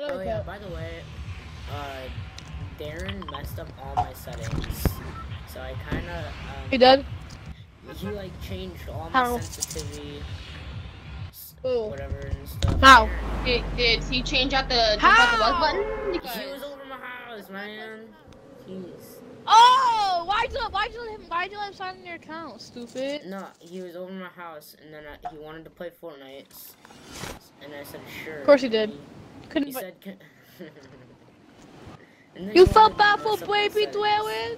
Oh yeah, by the way, uh, Darren messed up all my settings. So I kinda, um, You did? he like changed all my How? sensitivity, s- Oh. whatever and stuff. How? Did, did he change out the jump out the bus button? He was over my house, man. Jeez. Oh! Why'd you, why'd you let him, why'd you let him sign in your account, stupid? No, he was over my house, and then I, he wanted to play Fortnite, and I said sure. Of course he did. He, Couldn't he said. "Can-" You felt wanted bad for mess up my baby settings. dwelling?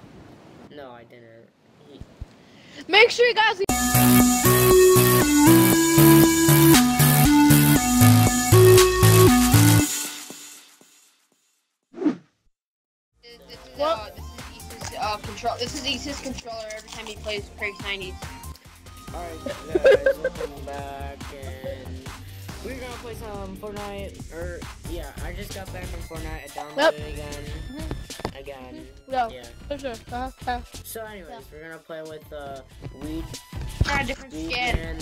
No, I didn't. He, Make sure you guys this, this is What? uh, this is East's uh, control. This is East's controller every time he plays Craig's 90s. Alright guys, welcome back and we're gonna play some Fortnite or yeah, I just got back from Fortnite, I downloaded Yep. it again. Again. No. Yeah. For sure. Uh, uh, So anyways, we're gonna play with uh Weed Try a different Weed skin. Man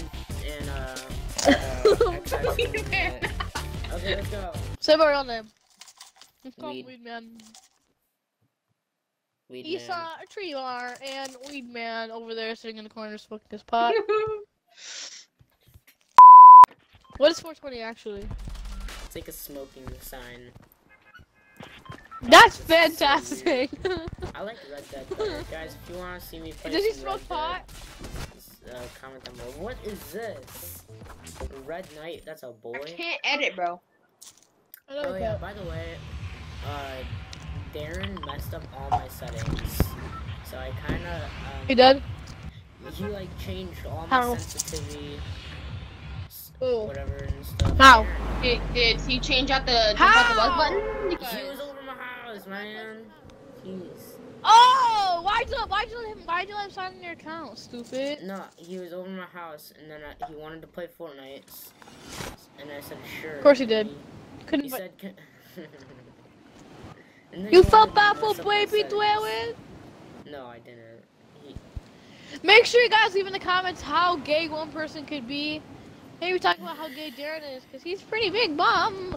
and uh, uh Weed Man. Okay, let's go. say my real name. It's called Weed. Weed Man. Weed He's Man. a tree bar and Weed Man over there sitting in the corner smoking his pot. What is 420 actually? It's like a smoking sign. That's This is so fantastic. I like Red Dead better. Guys, if you wanna see me play Does he smoke Red pot? Dead, uh, comment down below. What is this? Red Knight, that's a boy. I can't edit, bro. I know Oh that. yeah, by the way, uh, Darren messed up all my settings. So I kinda, He um, did? he like changed all my How? sensitivity, s- Oh. whatever and stuff. How? Did, did he change out the jump out the bus How? button? He was over my house, man. Jeez. Oh! Why'd you, why'd you let him, why'd you let him sign in your account, stupid? No, he was over my house, and then I, he wanted to play Fortnite, and I said sure. Of course he did. He, Couldn't he said. "Can-" And then You he felt bad for mess up my baby settings. dwelling? No, I didn't. He, Make sure you guys leave in the comments how gay one person could be. Maybe talk about how gay Darren is, because he's pretty big bum.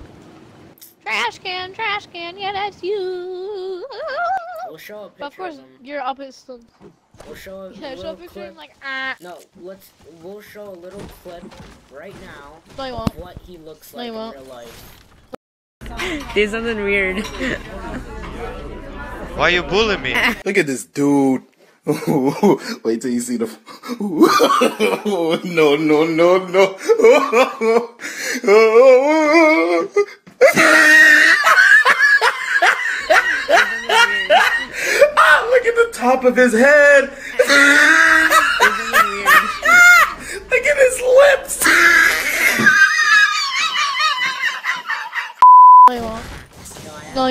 Trash can, trash can, yeah, that's you. we'll show a picture But of course, of him. you're up at still. We'll show a Yeah, show little a picture clip. like, ah. No, let's. We'll show a little clip right now No, you of won't. what he looks like you in won't. real life. Do something weird. Why you bullying me? Look at this dude. Wait till you see the. no, no, no, no. ah, look at the top of his head. look at his lips. No,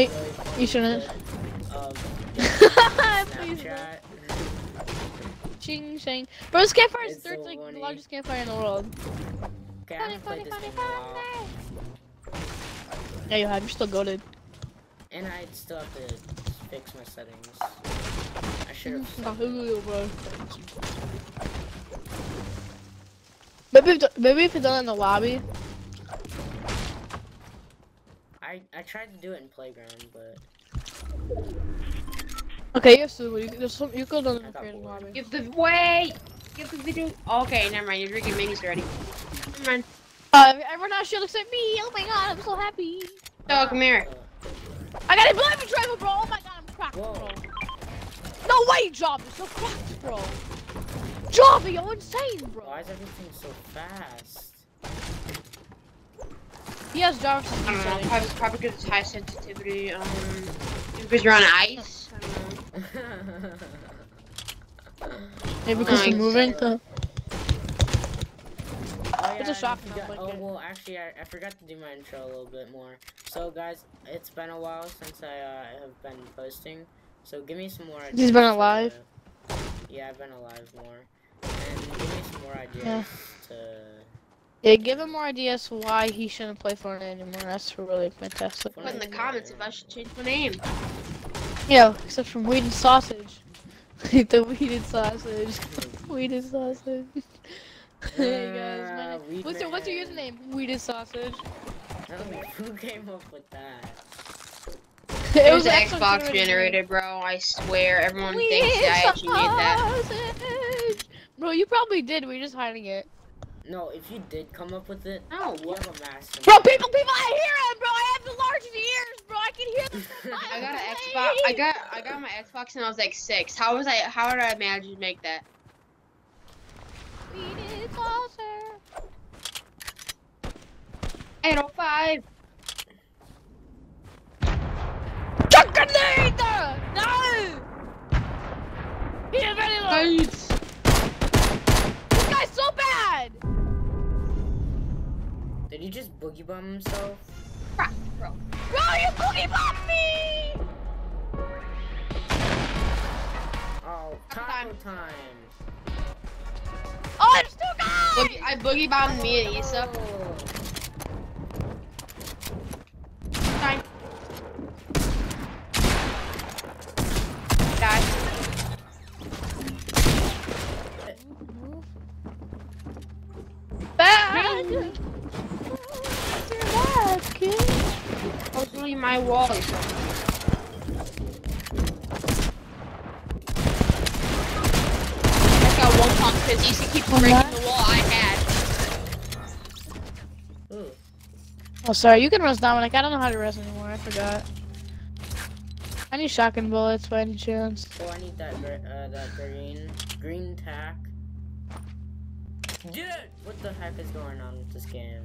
you shouldn't. Ching, ching. Bro, this campfire is third, like, the largest campfire in the world. Okay, Funny, funny, funny, game in a while. funny. Yeah, you have. You're still goaded. And I still have to fix my settings. I should have. Mm-hmm. Nah, ooh, bro. Maybe, if- maybe if it's done in the lobby. I I tried to do it in playground, but Okay, yes, so you, there's some, you could have done it I in got creative bored. lobby. Give the wait. Give the video. Okay, never mind. You're drinking minis already. Never mind. Uh, everyone else should accept me. Oh my god, I'm so happy. Oh, come here. I got a blue driver, bro. Oh my god, I'm cracked, Whoa. bro. No way, Job. You're so cracked, bro. Job, you're insane, bro. why is everything so fast? He has Jarvis. I don't know. Probably, probably because it's high sensitivity. Um, because you're on ice. I don't know. Maybe because he's Nice. moving. Uh, Oh, It's a yeah, shock I and forgot- not Oh well, actually, I, I forgot to do my intro a little bit more. So guys, it's been a while since I uh, have been posting. So give me some more ideas. He's been to- alive? yeah, I've been alive more. And give me some more ideas Yeah. to. yeah, give him more ideas why he shouldn't play Fortnite anymore. That's really fantastic. Put in the comments if I should change my name. Yeah, except for weeded sausage. the weeded sausage. weeded sausage. hey guys, my Uh, name- Weed what's your what's your Man. username? Weeded sausage. Who came up with that? It was an Xbox generated, bro. I swear, everyone thinks that I actually made that. Sausage. Bro, you probably did. We're just hiding it. No, if you did come up with it, No. you have a master. Bro, people, people, I hear it, bro. I have the largest ears, bro. I can hear them. I got an. Xbox. I got I got my Xbox and I was like six. How was I? How did I manage to make that? Sweet is saucer. 805. Chuckinator! No! He is ready boogie bomb himself? Crap, bro. Bro, you boogie bombed me! Oh, taco time. Oh, there's two guys! Boogie, I boogie bombed me and Issa. Oh. My wall. I got one pump because Issa keeps breaking the wall I had. Ooh. Oh, sorry. You can rest Dominic. I don't know how to rest anymore. I forgot. I need shotgun bullets by any chance. Oh, I need that gr- uh, that green green tack. Dude, what the heck is going on with this game?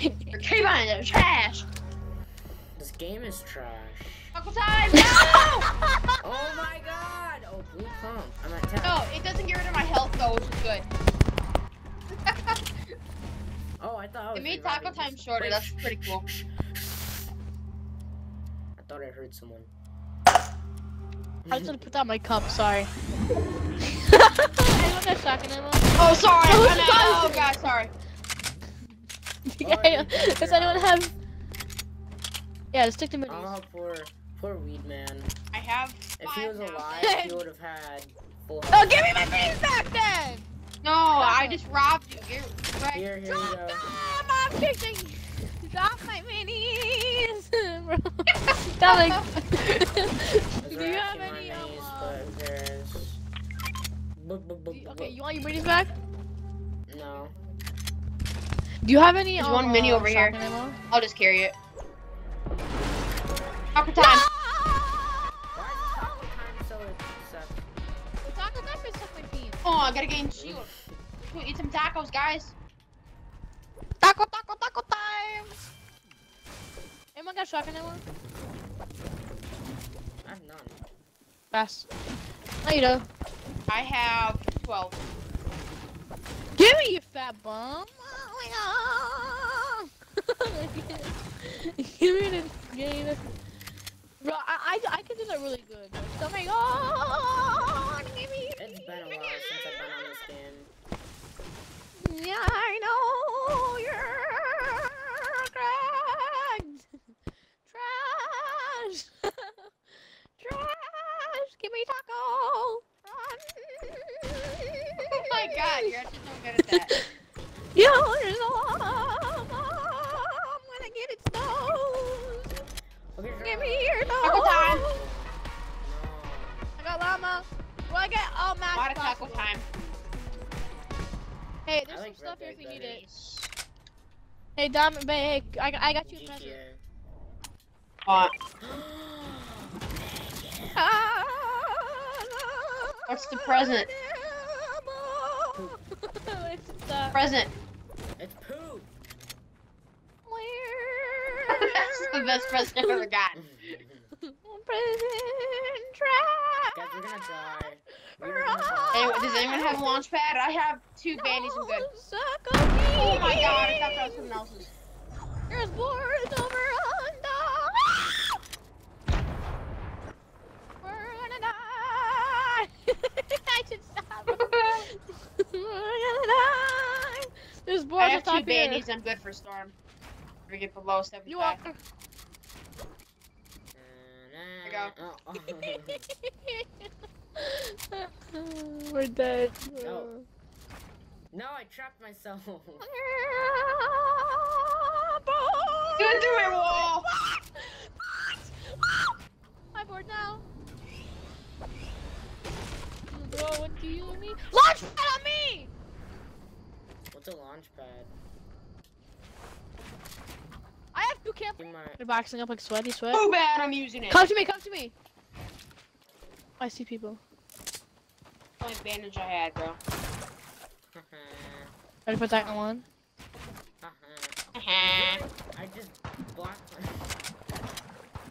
Your K-Bine is trash. This game is trash. Taco time! No! Oh my god! Oh, blue pump. I'm at 10. no, it doesn't get rid of my health though, which is good. Oh, I thought I was it made taco time this- shorter. Wait, That's pretty cool. I thought I heard someone. I was gonna put down my cup. Sorry. Anyone got shotgun ammo? Oh, oh sorry. Oh, I know. sorry. Oh, God, sorry. Yeah, Does anyone have? Yeah, stick to minis. Oh, poor, poor weed man. I have. If he was now. alive, he would have had full Oh, give me my minis back then! No, I just robbed you. Here, right. Here, here you Drop go. them! I'm fixing. Drop my minis, bro. Dominic. Those Do you have any? Um, minis, okay, you want your minis back? No. Do you have any? There's um, one mini uh, over here. Ammo? I'll just carry it. Taco time. Why is taco time so sucks? The taco knife is suck my feet. Oh, I gotta gain shield. Let's go eat some tacos, guys. Taco, taco, taco time! Anyone got shotgun ammo? I have none. Pass. No, you don't. I have 12. Give me you fat bum! Oh my god! Give me this game. Bro, I, I, I can do that really good. Oh my god! Give me It's been a while since I've been on this game. Yeah, I know you're cracked. Trash. Trash. Give me taco. Run. Oh my god, you're actually so good at that. Yours I'm Okay, Give me your Taco time. nose. No. I got llama. Well, I get all max What a taco time. Hey, there's like some stuff here if you need it. better. Hey, Dom, but hey, I, I got you a present. GTA. Uh, Ah, What's the present? it's uh, present. It's poop. That's the best present I've ever gotten. Present trap. Guys, we're gonna die. We're gonna die. Anyone, does anyone have a launch pad? I have two bandies. I'm good. Suck. Oh my god, I thought that was someone else's. There's boards over under. We're gonna die. I should stop. We're gonna die. There's boards I have two bandies. I'm good for storm we get below 75. You walk. Go. We're dead. No. No, I trapped myself. you into my wall. I'm bored now. Bro, what do you mean? Launch pad on me! What's a launch pad? My. They're boxing up like sweaty sweat. Too bad I'm using it. Come to me, come to me. I see people. Only bandage I had, bro. Ready for second one? Uh-huh. I just blocked.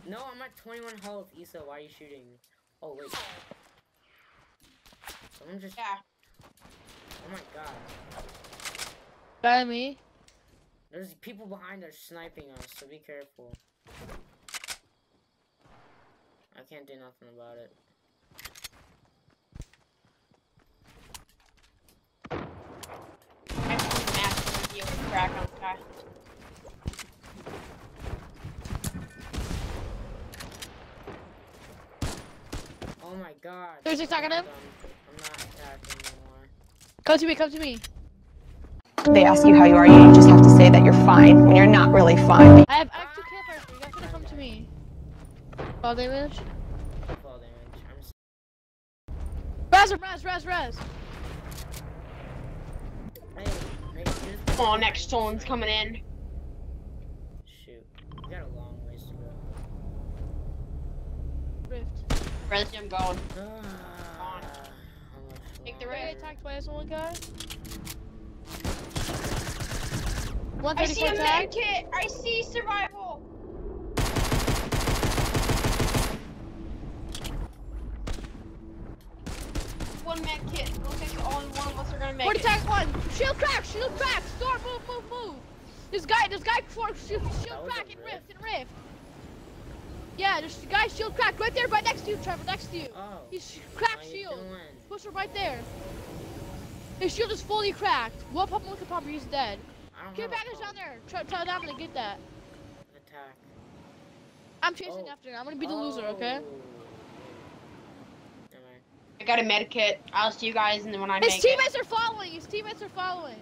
no, I'm at 21 health. Issa, why are you shooting me? Oh wait. Someone just. yeah. Oh my god. By me. There's people behind us sniping us, so be careful. I can't do nothing about it. I just master deal with crack on Kai. Oh my god. There's a second him. I'm not attacking anymore. Come to me, come to me. They ask you how you are, you just have to say that you're fine when you're not really fine. I have, I have two campers. You guys gotta come to me. Fall damage. Fall damage. I'm s- Res him, res, res, res. Hey, make this. Oh, next stone's coming in. Shoot. We got a long ways to go. Rift. Res I'm going. Ah, Take the Ready rift. to attack twice on one guy? I see a med kit. I see survival. One med kit. Looks like the only one of us are gonna make 40 it. attack one. Shield crack, shield crack. Storm, move, move, move. This guy, this guy for shield, That shield was crack a in rift? rift, in rift. Yeah, there's the guy shield crack right there, right next to you, Trever, next to you. Oh. He's sh- cracked you shield. doing? Push her right there. His shield is fully cracked. One pump, one pump, he's dead. I don't Get have a bandage down there. Try, try down to get that. Attack. I'm chasing Oh. after him. I'm gonna be the loser, okay? Oh. Never mind. I got a med kit. I'll see you guys and then when I His make teammates are following. His teammates are following.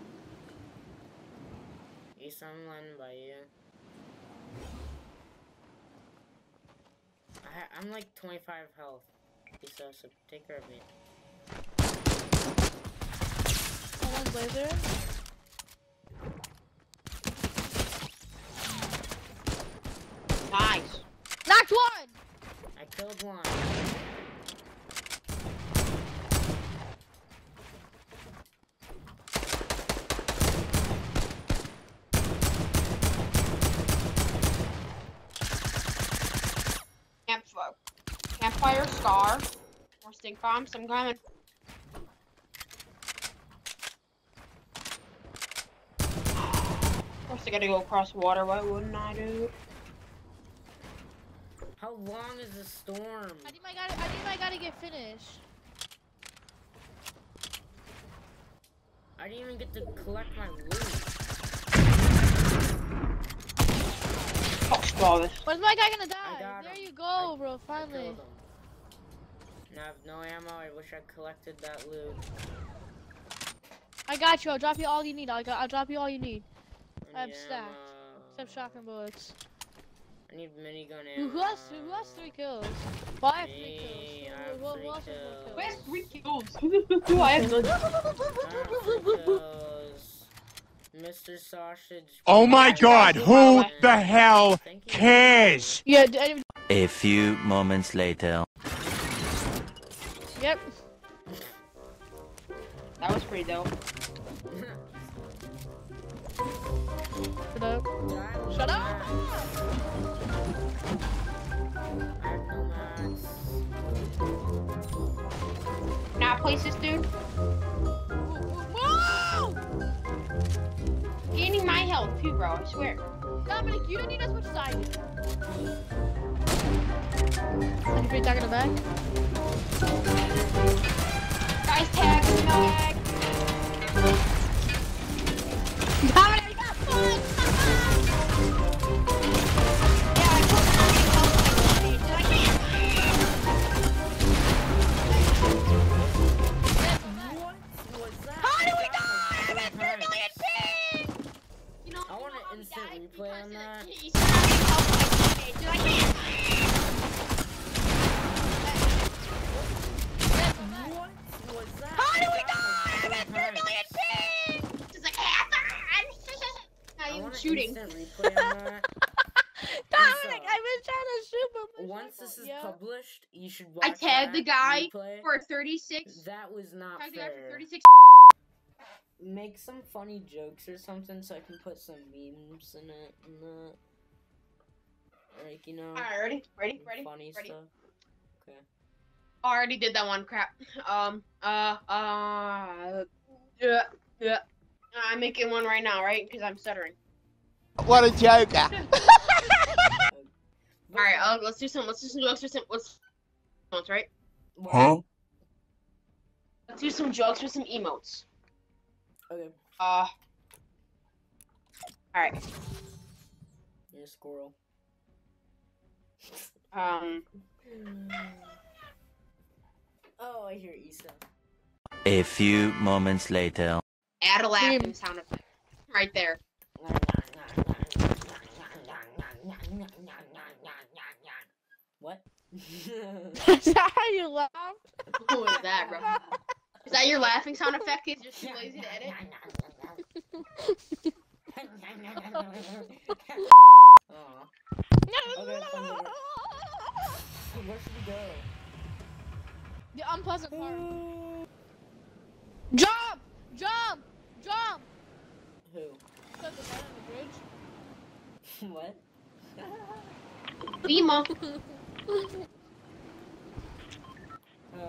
East someone by you. I, I'm like 25 health. Issa, so take care of me. Someone's laser. it. Nice. Knocked one. I killed one. Camp campfire scar. More stink bombs. I'm coming. Of course, I gotta go across water. Why wouldn't I do? How long is the storm? I think I gotta. I think I gotta get finished. I didn't even get to collect my loot. Fuck Stravis. When's my guy gonna die? There him. you go, I- bro. I Finally. Killed him. Now I have no ammo. I wish I collected that loot. I got you. I'll drop you all you need. I'll, I'll drop you all you need. I I have need stacked. ammo. Except shotgun bullets. I need minigun Who, ammo. who has who has three kills? Well, I have three Me, kills. I Who- have who- who three else has kills. four Who has three kills? I. I have three kills. Mr. Sausage. Oh my god, who the hell cares? Yeah. A few moments later. Yep. That was pretty dope. Shut up. Shut up. I have no mats. Now place this dude. Whoa! Gaining my health too, bro. I swear. Dominic, you don't need as much as I do. Anybody in the back? Guys, tag me shooting. Dominic, I was trying to shoot but Once this is yeah. published, you should watch. I tagged the guy replay. for 36. That was not tagged fair. The guy for 36. Make some funny jokes or something so I can put some memes in it and that. Like, you know. Alright, ready? Ready? Ready? Funny ready. stuff. Okay. Already did that one. Crap. Um, uh, uh, yeah, yeah. I'm making one right now, right? Because I'm stuttering. What a joker. All right. Uh, let's do some. Let's do some jokes for some. Let's. Emotes, right? Huh? Let's do some jokes with some emotes. Okay. Uh. All right. You're a squirrel. Um. Oh, I hear Issa. A few moments later. Add a laughing Dream. sound effect. Right there. What? Is that how you laugh? What was that, bro? Is that your laughing sound effect? Is you're too lazy to edit? Aw. Okay, Where should we go? The unpleasant part. Jump! Jump! Jump! Who? Said the man on what? Lima. the. Uh,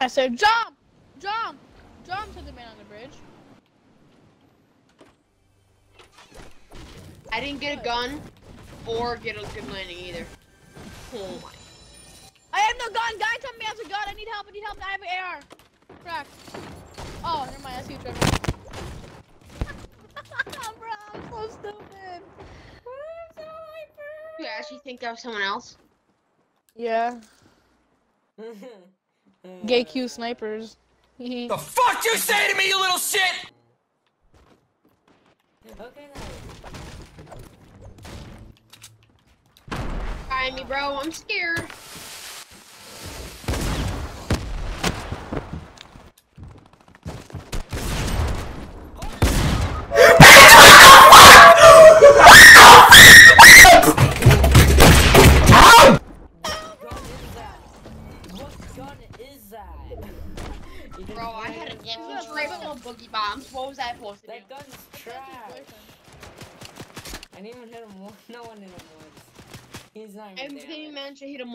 I said jump! Jump! Jump to the man on the bridge. I didn't get a gun or get a good landing either. Oh my. I have no gun! Guy tell me I have a gun! I need help! I need help! I have an AR! Crack. Oh, never mind. I see you, Trever. Bro, I'm so stupid. You actually think that was someone else? Yeah. Gay Q snipers. The fuck you say to me, you little shit? Okay, Try me, bro. I'm scared.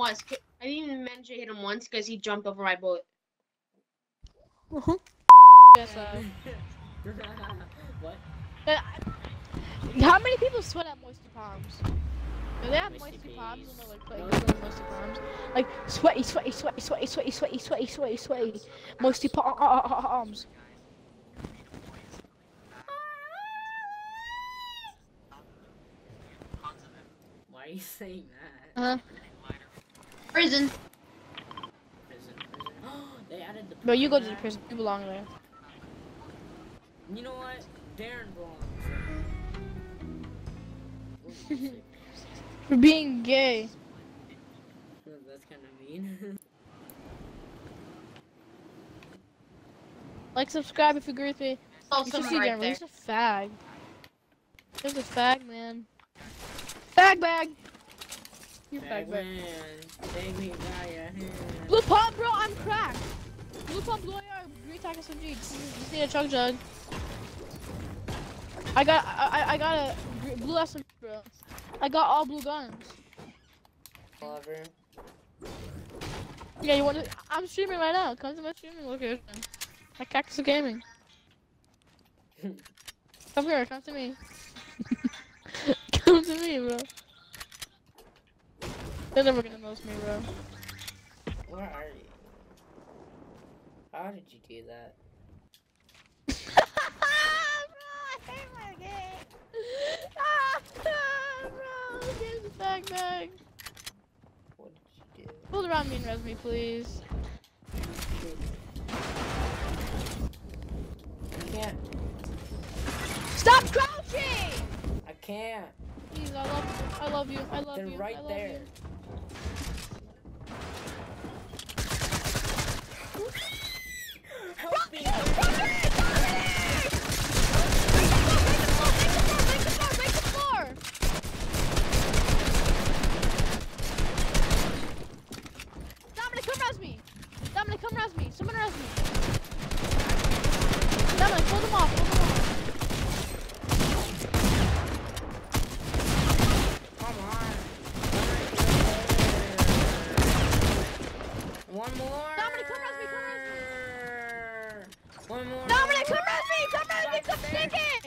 Manage to hit him once. 'ca- I didn't even manage to hit him once because he jumped over my bullet. Yes, uh, what? uh, how many people sweat at moisty palms? Do they have Moisty moisty palms peas. when they're like playing with moisty palms? Like sweaty, sweaty, sweaty, sweaty, sweaty, sweaty, sweaty, sweaty, sweaty, moisty palms. Why are you saying that? Uh huh. Prison. Prison, prison. they added the. Bro, you go to the prison. You belong there. You know what? Darren belongs. there. For being gay. That's kind of mean. Like, subscribe if you agree with me. Oh, You should see right Darren. there. He's a fag. He's a fag man. Fag bag. You fag Bag bag. man, take me by your hand. Blue pump, bro. I'm cracked. Blue pump, blue AR, green tack SMG. Just need a chug jug. I got, I, I- I got a blue SMG, bro. I got all blue guns. Clever. Yeah, you want to? I'm streaming right now. Come to my streaming location. At Cactus Gaming. Come here. Come to me. come to me, bro. They're never gonna notice me, bro. Where are you? How did you do that? bro, I hate my game. Ah, bro, game's bag bag. What did you do? Hold around me and res me, please. I can't. Stop crouching! I can't. Please, I love you. I love you. I love They're you. right I love there. You. Help me! Break the floor! Break the floor! Break the floor! hold him off, hold him off. Come on. One more. Dominic, come res me, come One more. Dominic, come res me! Come res me! Come stick it!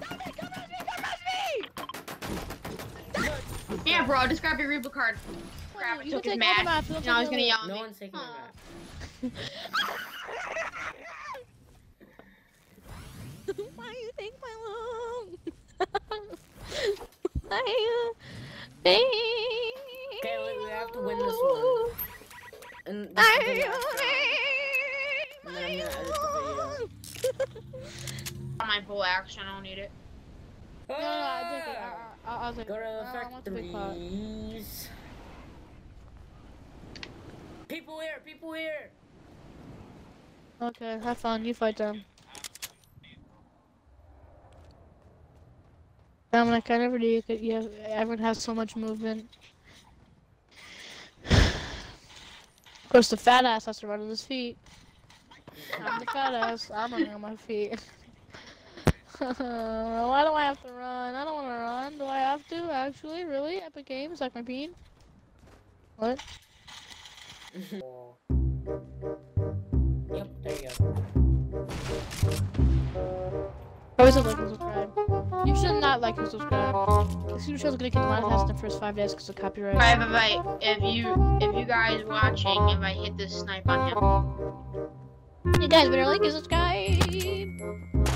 Dominic, come res me! Come res me! Yeah, bro, just grab your reboot card. Grab it, You took can his take all match. match, we'll Now he's gonna yell at No me. one's taking it Aw. Why you take my long? Why you take Okay, we- we have to win this one. And this Why is the you last round. take I'm my gonna edit On my full action, I don't need it. No, no, no, I take it. I, I, I'll Go to factories. People here, people here. Okay, have fun. You fight them. Dominic, I never knew you could. You have, everyone has so much movement. Of course, the fat ass has to run on his feet. I'm the fat ass. I'm running on my feet. Why do I have to run? I don't want to run. Do I have to? Actually, really? Epic Games, like my bean. What? Yep, there you go. Always like and subscribe. You should not like and subscribe. This YouTube show's gonna get demonetized in the first five days because of copyright. Right, but right, if you if you guys watching, if I hit this snipe on him, You guys better like and subscribe.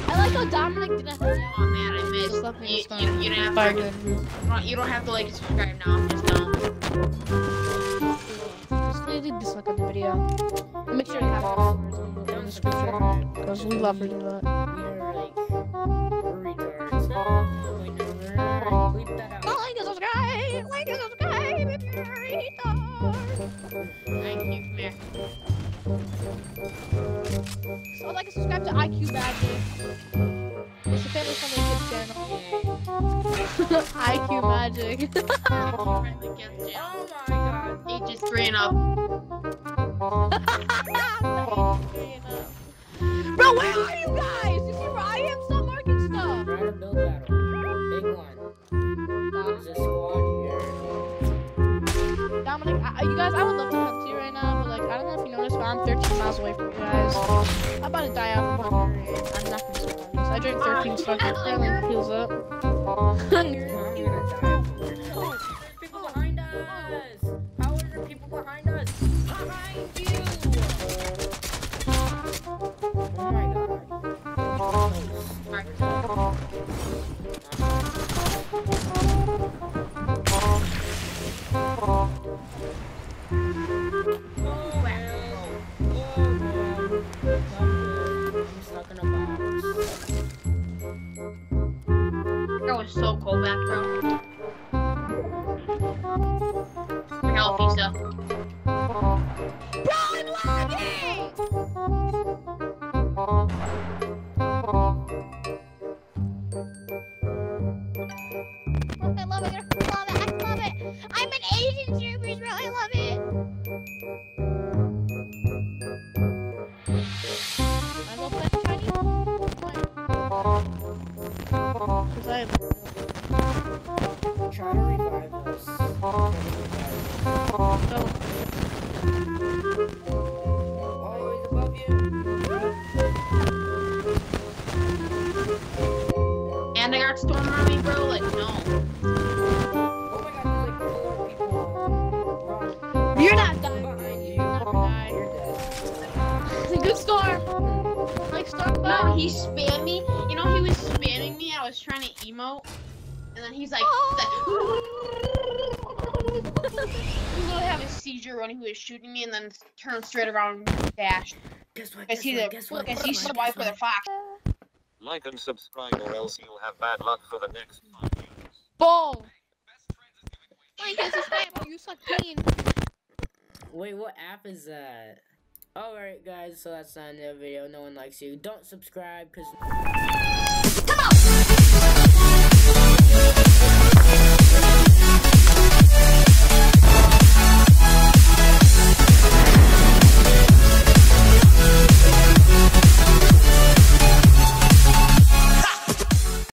I like how Dominic to yell. oh man, I missed. me You, you, you don't have to. You don't- have to like and subscribe now. Just don't. Just dislike on the video. Make sure you have in the, in the description. Because we love to do that. Magic. Oh my god. Ages three and up. Bro, where are you guys? You see where I am? Stop marking stuff. Try to build battle. Big one. There's a squad here. Dominic, I, you guys, I would love to come to you right now, but like, I don't know if you noticed, but I'm 13 miles away from you guys. I'm about to die out from hunger, I'm not gonna survive this. I drank 13 ah, Stark, apparently it heals up. Hunger. Oh, No, Bye. he spammed me. You know, he was spamming me. I was trying to emote. And then he's like, he literally had a seizure when he was shooting me and then turned straight around and dashed. Guess what? Because Guess he, what? Guess what? because he Guess what? swiped Guess with a fox. Like and subscribe or else you'll have bad luck for the next five years. Boom. Like this is spam. You suck oh, bean. Wait, what app is that? Alright guys, so that's the end of the video. No one likes you. Don't subscribe because.